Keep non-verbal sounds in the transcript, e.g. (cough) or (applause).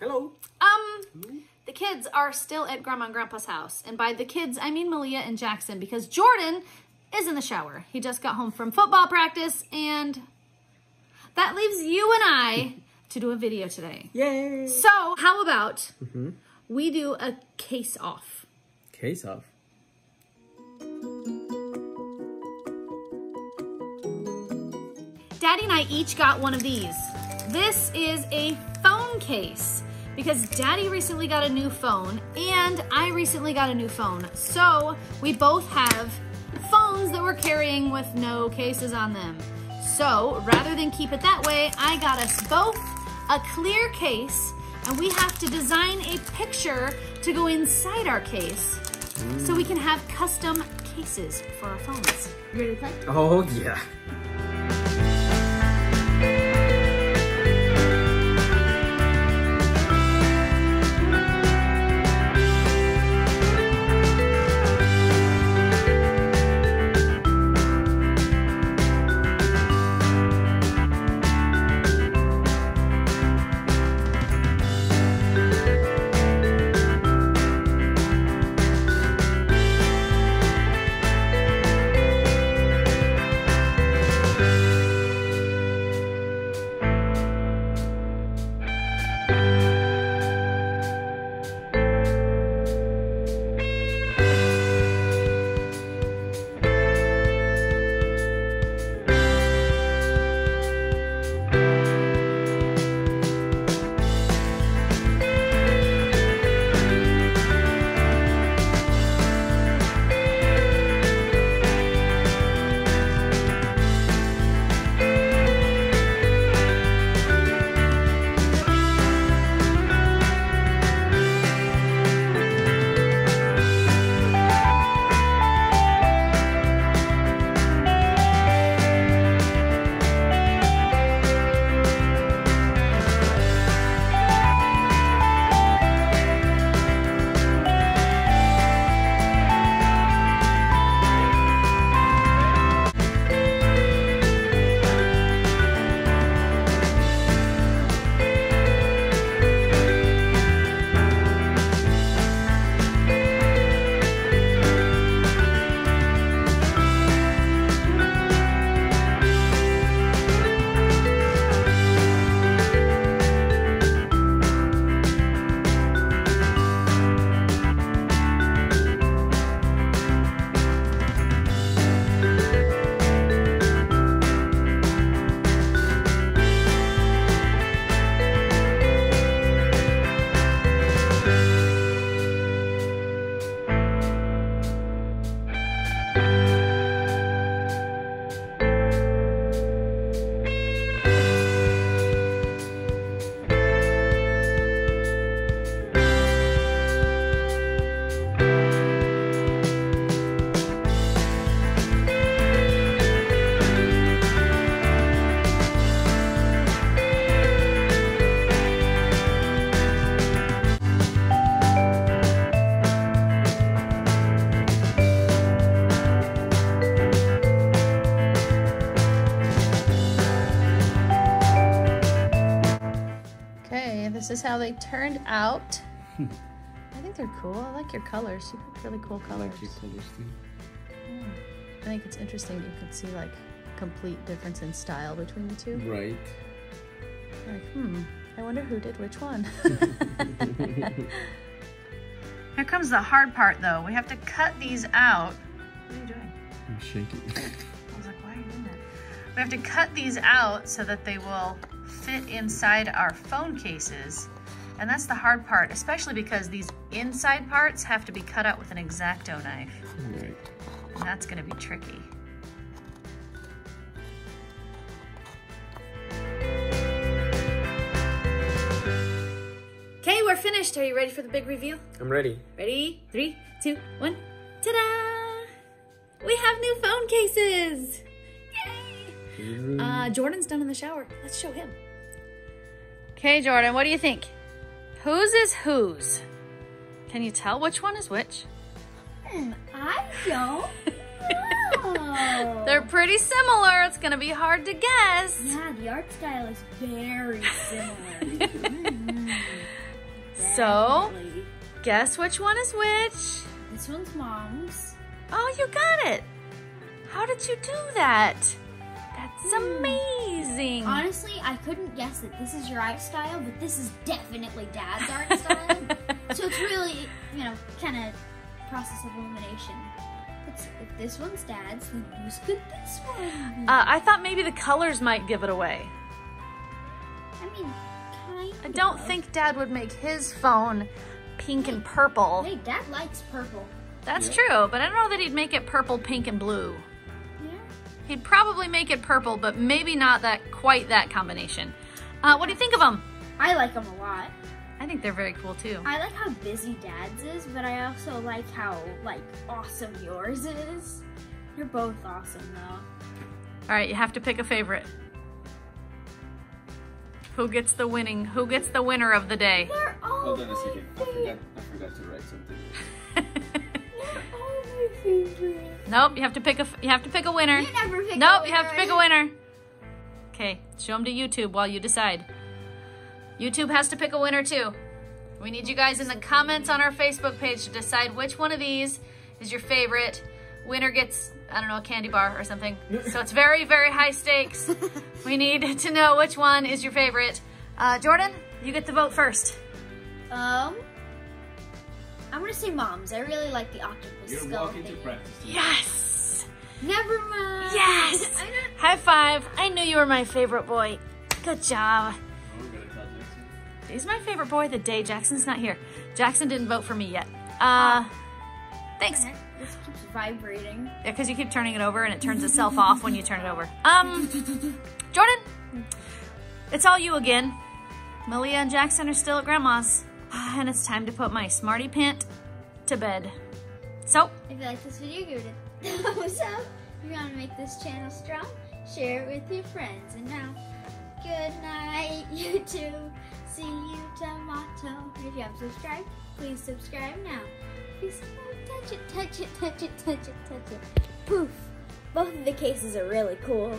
Hello. Um, the kids are still at Grandma and Grandpa's house. And by the kids, I mean Malia and Jackson because Jordan is in the shower. He just got home from football practice and that leaves you and I to do a video today. Yay. So, how about we do a case off? Case off. Daddy and I each got one of these. This is a phone case because Daddy recently got a new phone and I recently got a new phone. So we both have phones that we're carrying with no cases on them. So rather than keep it that way, I got us both a clear case and we have to design a picture to go inside our case so we can have custom cases for our phones. You ready to play? Oh yeah. Bye. Okay, this is how they turned out. I think they're cool. I like your colors. You picked really cool colors. I think it's interesting you can see like complete difference in style between the two. Right. Like, hmm, I wonder who did which one. (laughs) (laughs) Here comes the hard part though. We have to cut these out. What are you doing? I'm shaking. We have to cut these out so that they will fit inside our phone cases. And that's the hard part, especially because these inside parts have to be cut out with an X-Acto knife. right. And that's gonna be tricky. Okay, we're finished. Are you ready for the big reveal? I'm ready. Ready? Three, two, one. Ta-da! We have new phone cases! Yay! Uh, Jordan's done in the shower. Let's show him. Okay, Jordan, what do you think? Whose is whose? Can you tell which one is which? I don't (laughs) know. They're pretty similar. It's gonna be hard to guess. yeah, the art style is very similar. (laughs) So? Guess which one is which? This one's mom's. Oh, you got it. How did you do that? That's Hmm. amazing. Honestly, I couldn't guess that this is your art style, but this is definitely dad's art (laughs) style. so it's really, you know, kind of process of elimination. But if this one's dad's, then whose could this one? Uh, I thought maybe the colors might give it away. I mean, kind I don't think Dad would make his phone pink and purple. Hey, dad likes purple. That's Yeah. true, but I don't know that he'd make it purple, pink, and blue. Yeah. He'd probably make it purple, but maybe not that quite that combination. Uh, what do you think of them? I like them a lot. I think they're very cool too. I like how busy dad's is, but I also like how like awesome yours is. You're both awesome though. All right, you have to pick a favorite. Who gets the winning? Who gets the winner of the day? They're all Hold on a second. I forgot. I forgot to write something. (laughs) nope, you have to pick a. You have to pick a winner. You never pick Nope, you have to pick a winner. Okay, show them to YouTube while you decide. YouTube has to pick a winner too. We need you guys in the comments on our Facebook page to decide which one of these is your favorite. Winner gets, I don't know, a candy bar or something. So it's very, very high stakes. (laughs) we need to know which one is your favorite. Uh, Jordan, you get the vote first. Um, gonna say mom's. I really like the octopus You're skull walking to thing. practice. Yes! Never mind. Yes! High five. I knew you were my favorite boy. Good job. Oh, we're gonna tell Jackson. He's my favorite boy the day Jackson's not here. Jackson didn't vote for me yet. Uh, thanks. This keeps vibrating. Yeah, because you keep turning it over and it turns itself (laughs) off when you turn it over. Um, (laughs) Jordan, it's all you again. Malia and Jackson are still at Grandma's. (sighs) And it's time to put my smarty pant to bed. So, If you like this video, give it a (laughs) thumbs up. If you want to make this channel strong, share it with your friends. And now, good night, (laughs) YouTube. See you tomorrow. If you haven't subscribed, please subscribe now. Please touch it, touch it, touch it, touch it, touch it. Poof. Both of the cases are really cool.